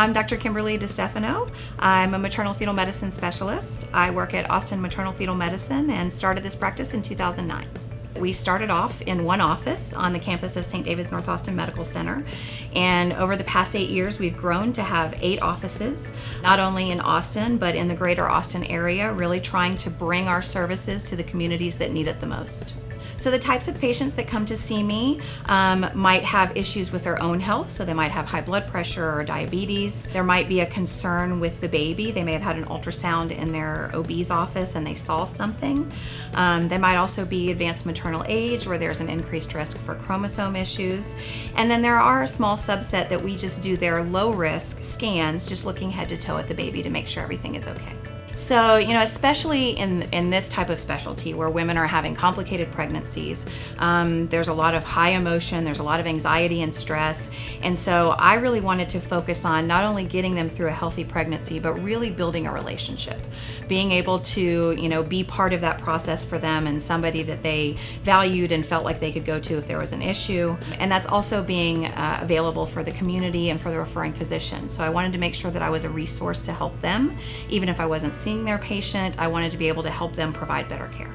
I'm Dr. Kimberley DeStefano. I'm a maternal fetal medicine specialist. I work at Austin Maternal Fetal Medicine and started this practice in 2009. We started off in one office on the campus of St. David's North Austin Medical Center. And over the past eight years, we've grown to have eight offices, not only in Austin, but in the greater Austin area, really trying to bring our services to the communities that need it the most. So the types of patients that come to see me um, might have issues with their own health. So they might have high blood pressure or diabetes. There might be a concern with the baby. They may have had an ultrasound in their OB's office and they saw something. Um, they might also be advanced maternal age where there's an increased risk for chromosome issues. And then there are a small subset that we just do their low risk scans, just looking head to toe at the baby to make sure everything is okay. So, you know, especially in, in this type of specialty where women are having complicated pregnancies, um, there's a lot of high emotion, there's a lot of anxiety and stress. And so I really wanted to focus on not only getting them through a healthy pregnancy, but really building a relationship. Being able to, you know, be part of that process for them and somebody that they valued and felt like they could go to if there was an issue. And that's also being uh, available for the community and for the referring physician. So I wanted to make sure that I was a resource to help them, even if I wasn't seeing their patient. I wanted to be able to help them provide better care.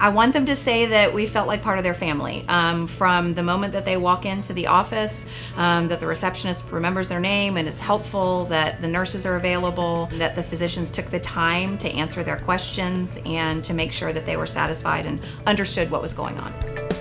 I want them to say that we felt like part of their family um, from the moment that they walk into the office, um, that the receptionist remembers their name and is helpful, that the nurses are available, that the physicians took the time to answer their questions and to make sure that they were satisfied and understood what was going on.